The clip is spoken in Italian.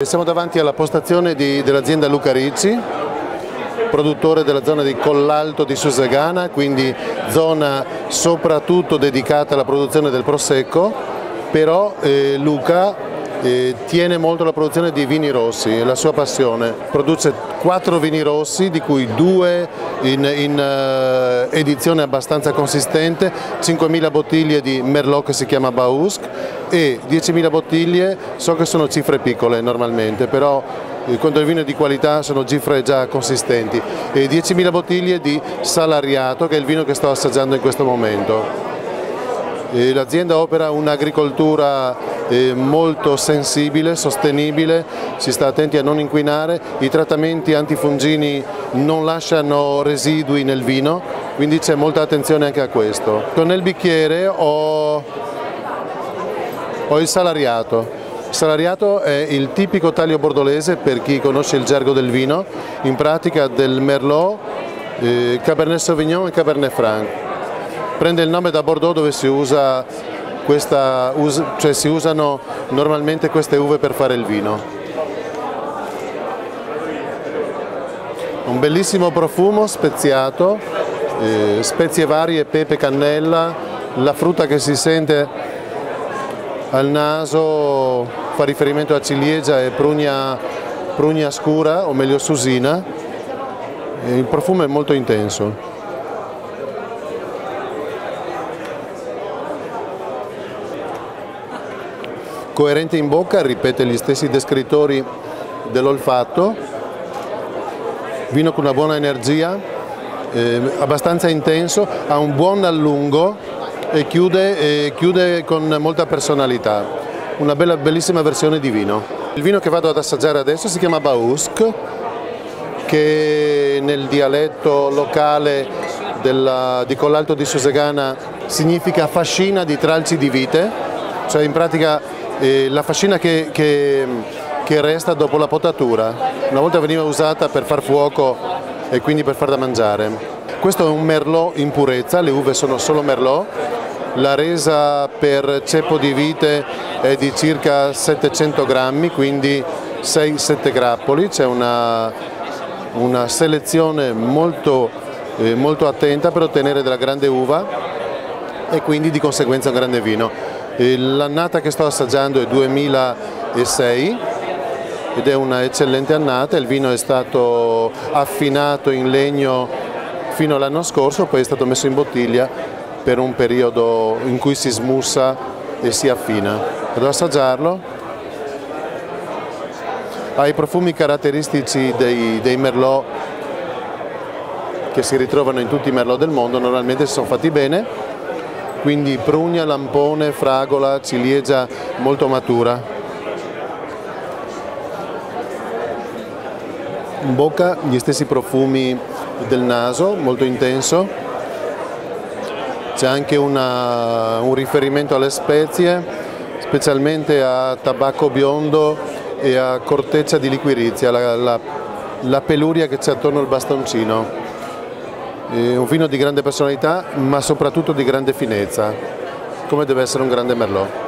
Siamo davanti alla postazione dell'azienda Luca Ricci, produttore della zona di Collalto di Susegana, quindi zona soprattutto dedicata alla produzione del Prosecco, però eh, Luca eh, tiene molto la produzione di vini rossi, è la sua passione. Produce quattro vini rossi, di cui due in, in uh, edizione abbastanza consistente, 5.000 bottiglie di Merlot che si chiama Bausk e 10.000 bottiglie, so che sono cifre piccole normalmente, però eh, quando il vino è di qualità sono cifre già consistenti e 10.000 bottiglie di Salariato che è il vino che sto assaggiando in questo momento. L'azienda opera un'agricoltura eh, molto sensibile, sostenibile, si sta attenti a non inquinare, i trattamenti antifungini non lasciano residui nel vino, quindi c'è molta attenzione anche a questo. Nel bicchiere ho, ho il salariato. Salariato è il tipico taglio bordolese per chi conosce il gergo del vino, in pratica del Merlot, eh, Cabernet Sauvignon e Cabernet Franc prende il nome da Bordeaux dove si, usa questa, cioè si usano normalmente queste uve per fare il vino. Un bellissimo profumo speziato, eh, spezie varie, pepe, cannella, la frutta che si sente al naso fa riferimento a ciliegia e prugna, prugna scura, o meglio susina, il profumo è molto intenso. coerente in bocca, ripete gli stessi descrittori dell'olfatto, vino con una buona energia, eh, abbastanza intenso, ha un buon allungo e chiude, eh, chiude con molta personalità, una bella, bellissima versione di vino. Il vino che vado ad assaggiare adesso si chiama Bausk, che nel dialetto locale della, di Collalto di Susegana significa fascina di tralci di vite, cioè in pratica e la fascina che, che, che resta dopo la potatura. Una volta veniva usata per far fuoco e quindi per far da mangiare. Questo è un merlot in purezza, le uve sono solo merlot, la resa per ceppo di vite è di circa 700 grammi, quindi 6-7 grappoli, c'è una, una, selezione molto, eh, molto attenta per ottenere della grande uva e quindi di conseguenza un grande vino. L'annata che sto assaggiando è 2006 ed è una eccellente annata, il vino è stato affinato in legno fino all'anno scorso, poi è stato messo in bottiglia per un periodo in cui si smussa e si affina. Vado ad assaggiarlo. Ha i profumi caratteristici dei, dei Merlot che si ritrovano in tutti i Merlot del mondo, normalmente si sono fatti bene quindi prugna, lampone, fragola, ciliegia molto matura. In bocca gli stessi profumi del naso, molto intenso. C'è anche una, un riferimento alle spezie, specialmente a tabacco biondo e a corteccia di liquirizia, la, la, la peluria che c'è attorno al bastoncino. È un vino di grande personalità ma soprattutto di grande finezza, come deve essere un grande Merlot.